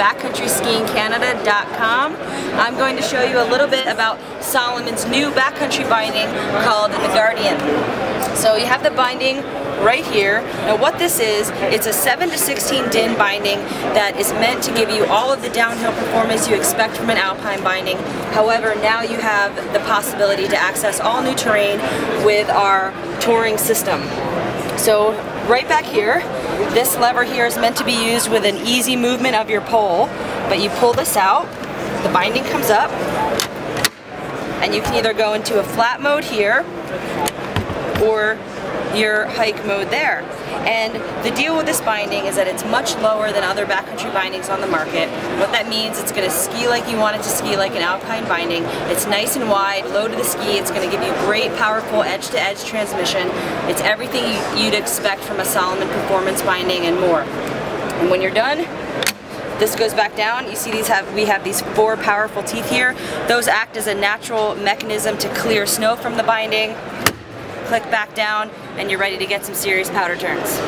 backcountryskiingcanada.com. I'm going to show you a little bit about Salomon's new backcountry binding called the Guardian. So you have the binding right here. Now what this is, it's a 7 to 16 DIN binding that is meant to give you all of the downhill performance you expect from an alpine binding. However, now you have the possibility to access all new terrain with our touring system. So right back here, this lever here is meant to be used with an easy movement of your pole, but you pull this out, the binding comes up, and you can either go into a flat mode here, or your hike mode there. And the deal with this binding is that it's much lower than other backcountry bindings on the market. What that means, it's going to ski like you want it to ski like an alpine binding. It's nice and wide, low to the ski. It's going to give you great, powerful edge-to-edge -edge transmission. It's everything you'd expect from a Salomon performance binding and more. And when you're done, this goes back down. You see these have we have these four powerful teeth here. Those act as a natural mechanism to clear snow from the binding click back down, and you're ready to get some serious powder turns.